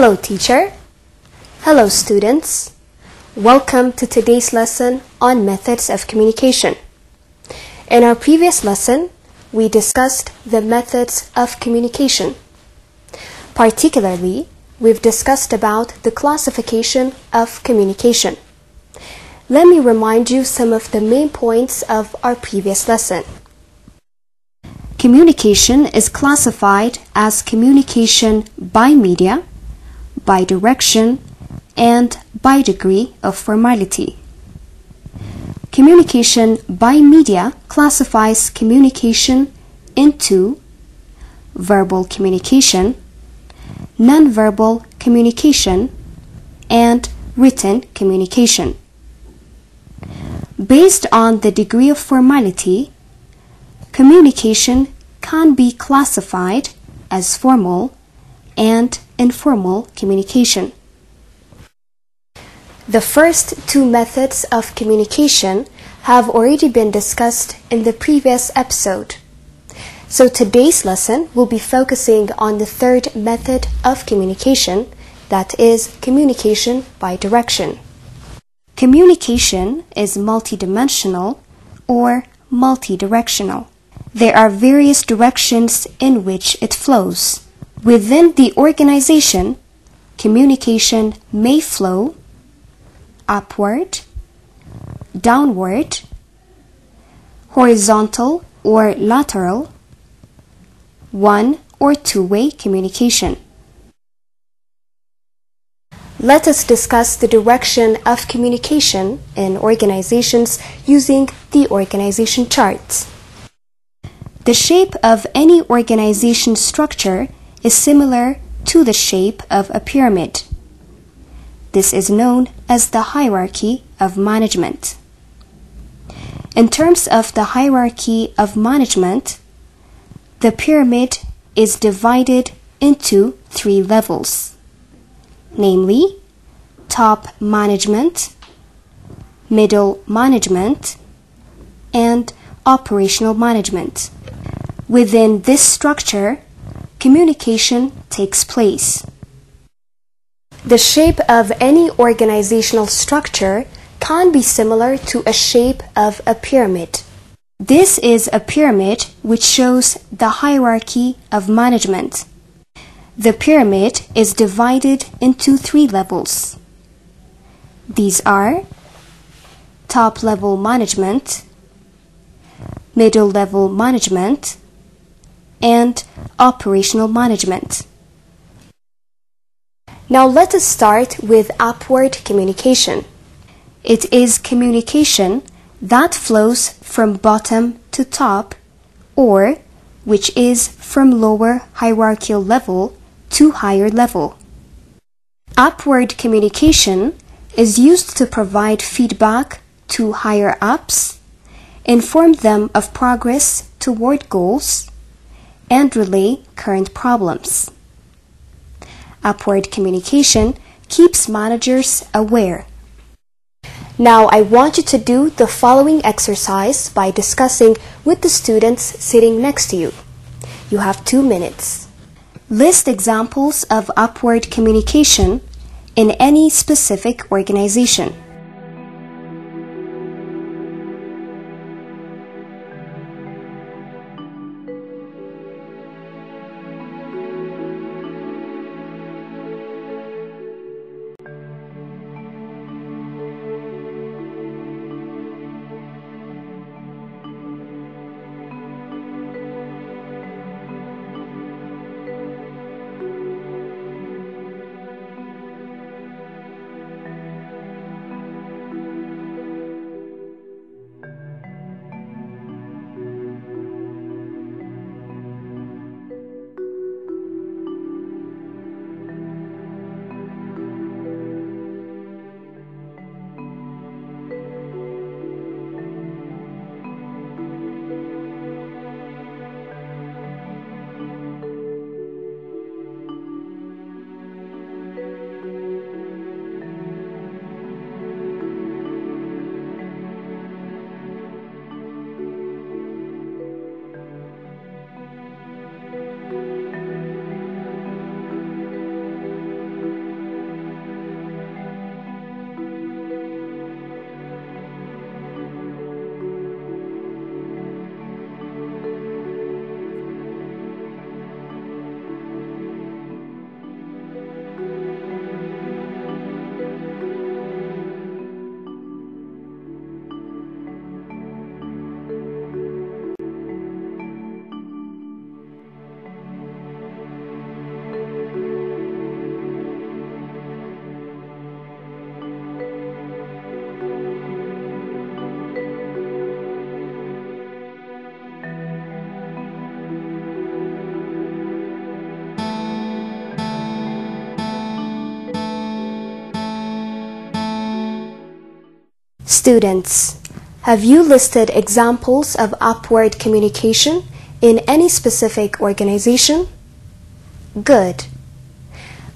Hello, teacher. Hello, students. Welcome to today's lesson on methods of communication. In our previous lesson, we discussed the methods of communication. Particularly, we've discussed about the classification of communication. Let me remind you some of the main points of our previous lesson. Communication is classified as communication by media, by direction, and by degree of formality. Communication by media classifies communication into verbal communication, nonverbal communication, and written communication. Based on the degree of formality, communication can be classified as formal and informal communication. The first two methods of communication have already been discussed in the previous episode. So today's lesson will be focusing on the third method of communication, that is communication by direction. Communication is multidimensional or multidirectional. There are various directions in which it flows. Within the organization, communication may flow upward, downward, horizontal or lateral, one or two way communication. Let us discuss the direction of communication in organizations using the organization charts. The shape of any organization structure is similar to the shape of a pyramid. This is known as the hierarchy of management. In terms of the hierarchy of management, the pyramid is divided into three levels namely top management, middle management, and operational management. Within this structure, communication takes place. The shape of any organizational structure can be similar to a shape of a pyramid. This is a pyramid which shows the hierarchy of management. The pyramid is divided into three levels. These are top level management, middle level management, and operational management. Now let us start with upward communication. It is communication that flows from bottom to top or which is from lower hierarchical level to higher level. Upward communication is used to provide feedback to higher ups, inform them of progress toward goals, and relay current problems. Upward communication keeps managers aware. Now I want you to do the following exercise by discussing with the students sitting next to you. You have two minutes. List examples of upward communication in any specific organization. Students, have you listed examples of upward communication in any specific organization? Good.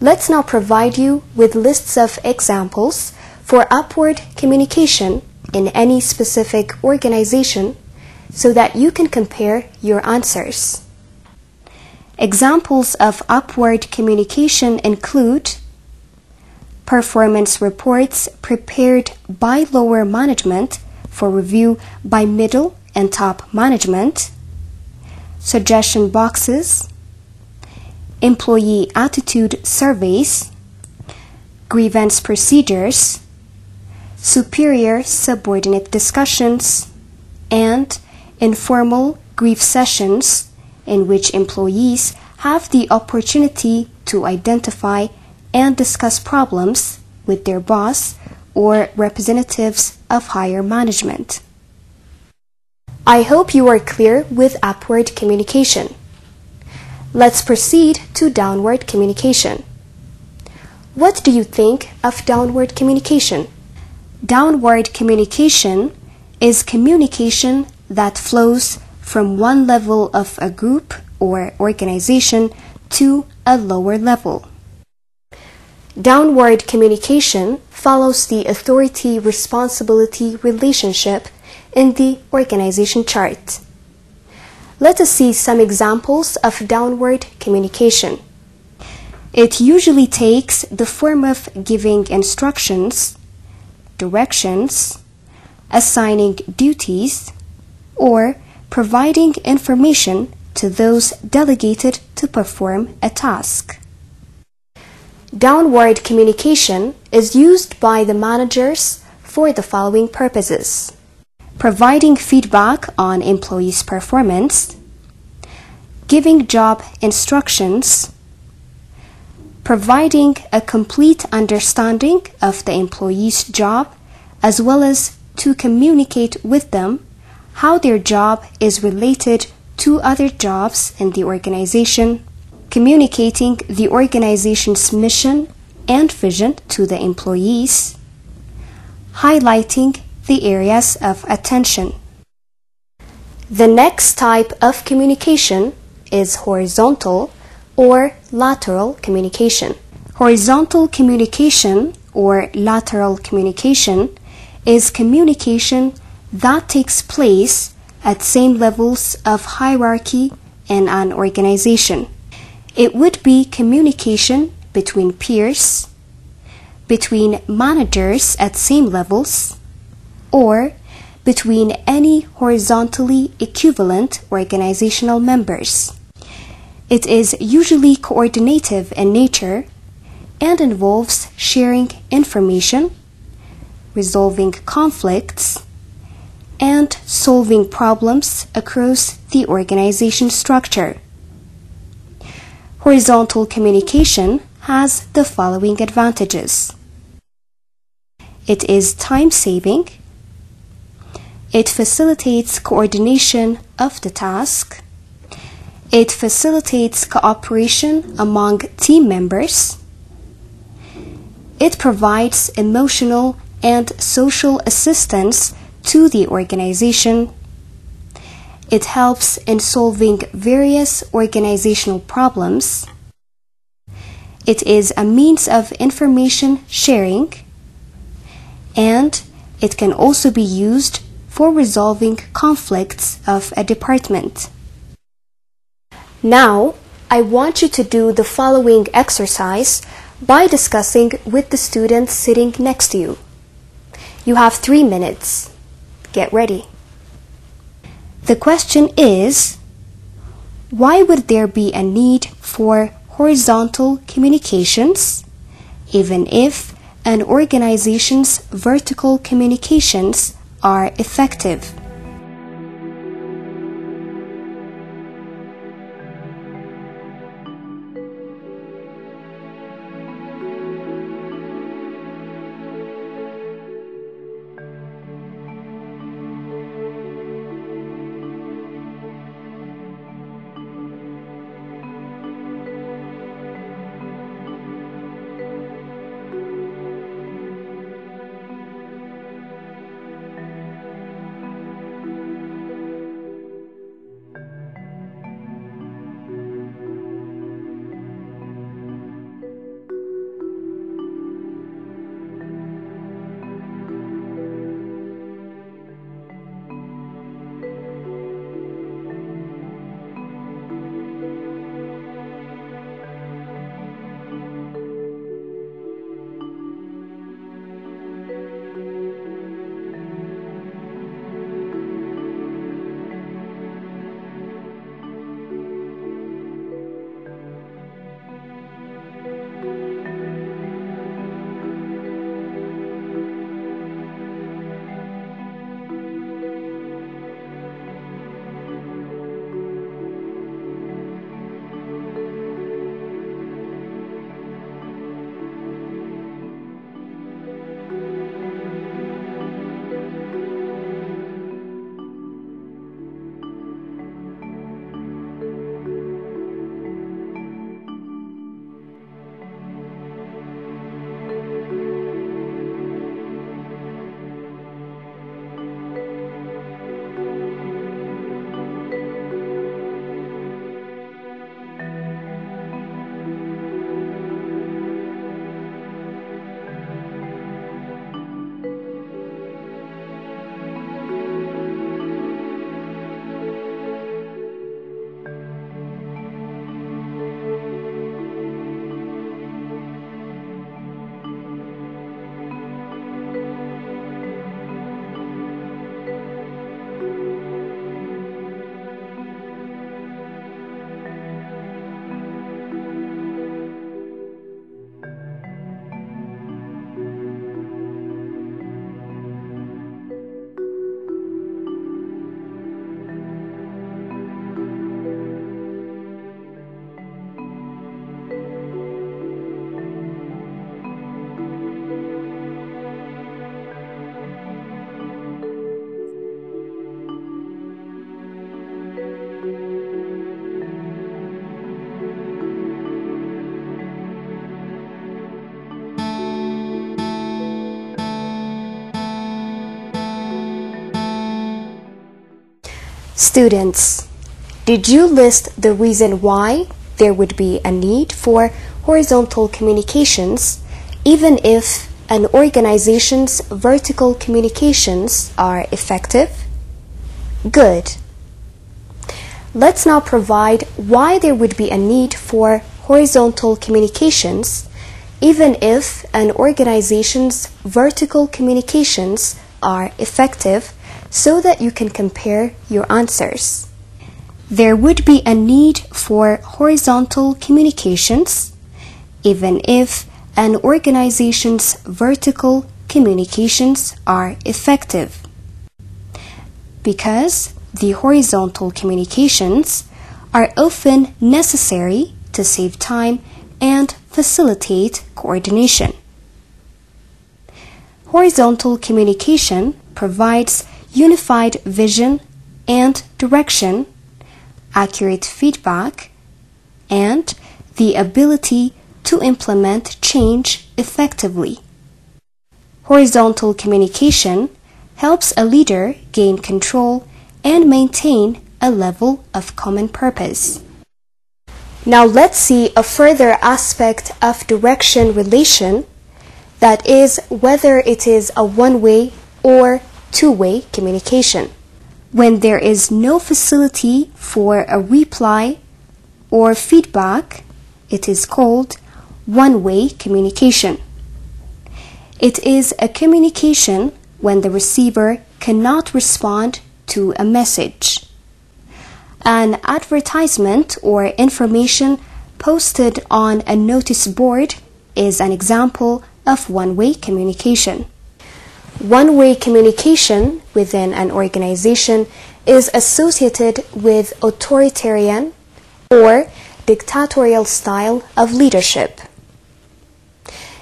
Let's now provide you with lists of examples for upward communication in any specific organization so that you can compare your answers. Examples of upward communication include performance reports prepared by lower management for review by middle and top management, suggestion boxes, employee attitude surveys, grievance procedures, superior subordinate discussions, and informal grief sessions in which employees have the opportunity to identify and discuss problems with their boss or representatives of higher management. I hope you are clear with upward communication. Let's proceed to downward communication. What do you think of downward communication? Downward communication is communication that flows from one level of a group or organization to a lower level. Downward communication follows the authority responsibility relationship in the organization chart. Let us see some examples of downward communication. It usually takes the form of giving instructions, directions, assigning duties, or providing information to those delegated to perform a task. Downward communication is used by the managers for the following purposes. Providing feedback on employees' performance, giving job instructions, providing a complete understanding of the employee's job, as well as to communicate with them how their job is related to other jobs in the organization, communicating the organization's mission and vision to the employees, highlighting the areas of attention. The next type of communication is horizontal or lateral communication. Horizontal communication or lateral communication is communication that takes place at same levels of hierarchy in an organization. It would be communication between peers, between managers at same levels, or between any horizontally equivalent organizational members. It is usually coordinative in nature and involves sharing information, resolving conflicts, and solving problems across the organization structure. Horizontal communication has the following advantages. It is time saving it facilitates coordination of the task. It facilitates cooperation among team members. It provides emotional and social assistance to the organization. It helps in solving various organizational problems. It is a means of information sharing. And it can also be used for resolving conflicts of a department. Now, I want you to do the following exercise by discussing with the students sitting next to you. You have three minutes. Get ready. The question is Why would there be a need for horizontal communications, even if an organization's vertical communications are effective. Students, did you list the reason why there would be a need for horizontal communications even if an organization's vertical communications are effective? Good. Let's now provide why there would be a need for horizontal communications even if an organization's vertical communications are effective so that you can compare your answers. There would be a need for horizontal communications even if an organization's vertical communications are effective. Because the horizontal communications are often necessary to save time and facilitate coordination. Horizontal communication provides unified vision and direction, accurate feedback, and the ability to implement change effectively. Horizontal communication helps a leader gain control and maintain a level of common purpose. Now let's see a further aspect of direction relation that is whether it is a one-way or two-way communication. When there is no facility for a reply or feedback, it is called one-way communication. It is a communication when the receiver cannot respond to a message. An advertisement or information posted on a notice board is an example of one-way communication. One-way communication within an organization is associated with authoritarian or dictatorial style of leadership.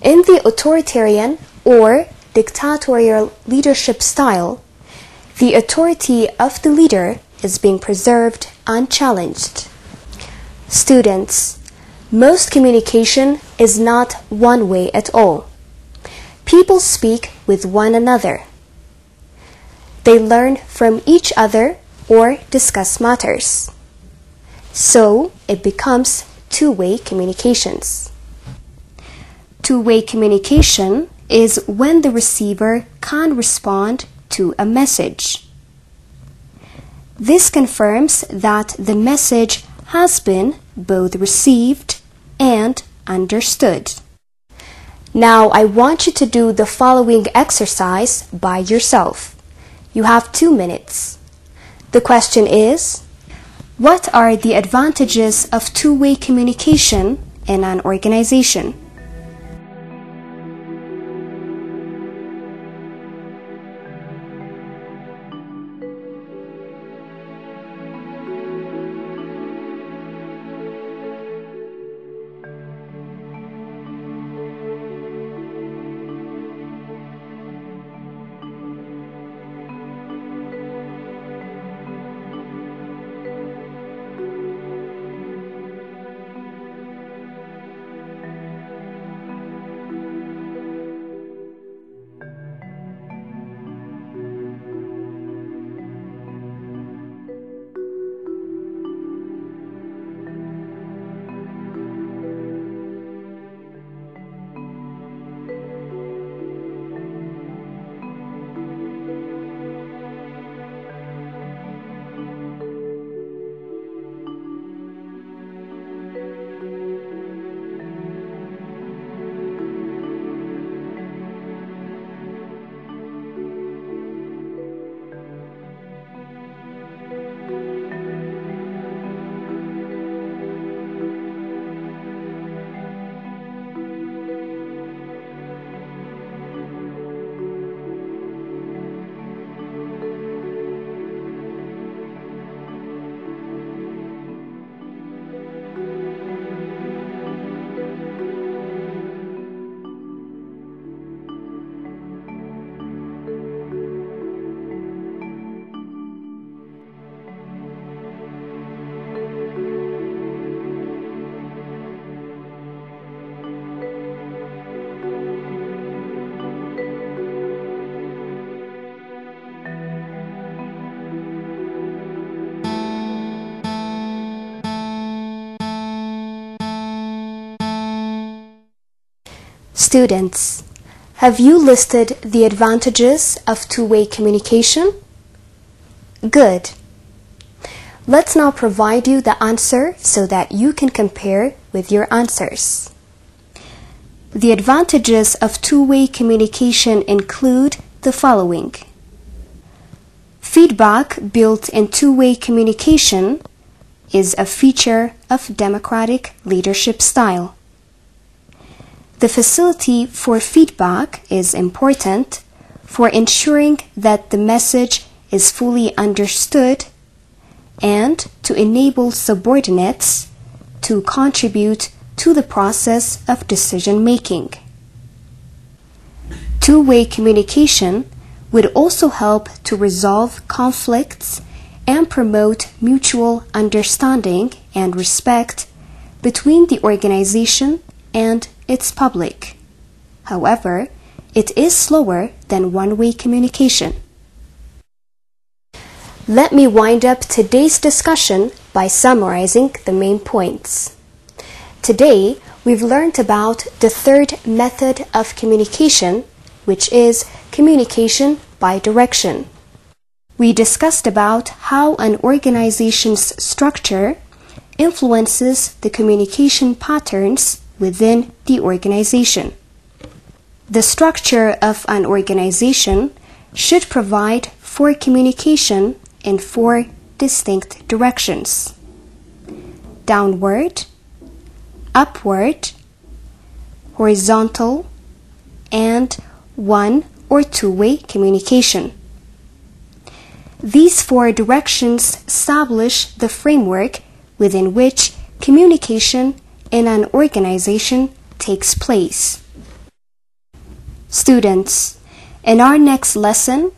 In the authoritarian or dictatorial leadership style, the authority of the leader is being preserved unchallenged. Students, most communication is not one way at all. People speak with one another. They learn from each other or discuss matters. So it becomes two way communications. Two way communication is when the receiver can respond to a message. This confirms that the message has been both received and understood. Now I want you to do the following exercise by yourself. You have two minutes. The question is, what are the advantages of two-way communication in an organization? Students, have you listed the advantages of two-way communication? Good. Let's now provide you the answer so that you can compare with your answers. The advantages of two-way communication include the following. Feedback built in two-way communication is a feature of democratic leadership style. The facility for feedback is important for ensuring that the message is fully understood and to enable subordinates to contribute to the process of decision making. Two way communication would also help to resolve conflicts and promote mutual understanding and respect between the organization and its public. However, it is slower than one-way communication. Let me wind up today's discussion by summarizing the main points. Today, we've learned about the third method of communication, which is communication by direction. We discussed about how an organization's structure influences the communication patterns within the organization. The structure of an organization should provide for communication in four distinct directions downward, upward, horizontal, and one or two way communication. These four directions establish the framework within which communication in an organization takes place. Students, in our next lesson,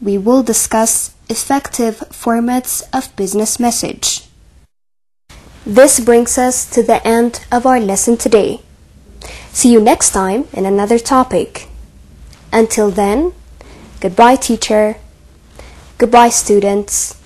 we will discuss effective formats of business message. This brings us to the end of our lesson today. See you next time in another topic. Until then, goodbye teacher, goodbye students.